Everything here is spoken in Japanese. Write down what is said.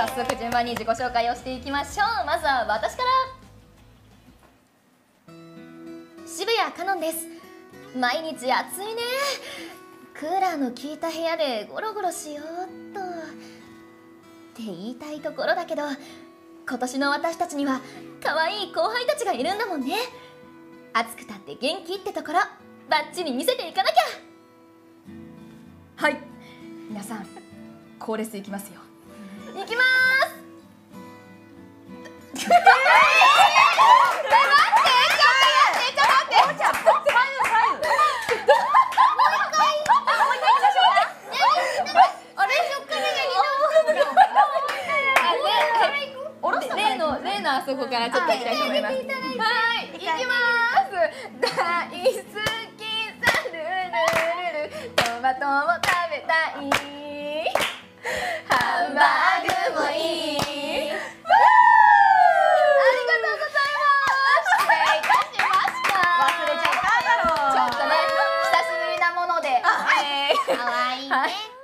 早速順番に自己紹介をしていきましょう。まずは私から。渋谷かのんです。毎日暑いね。クーラーの効いた部屋でゴロゴロしようっと。って言いたいところだけど今年の私たちには可愛い後輩たちがいるんだもんね。暑くたって元気ってところバッチリ見せていかなきゃ。はい皆さんコーレスいきますよ。きます。例の例のあそこからちょっといきたいと思います。はい、いきます。大好きさルルルルトマトも食べたい。は。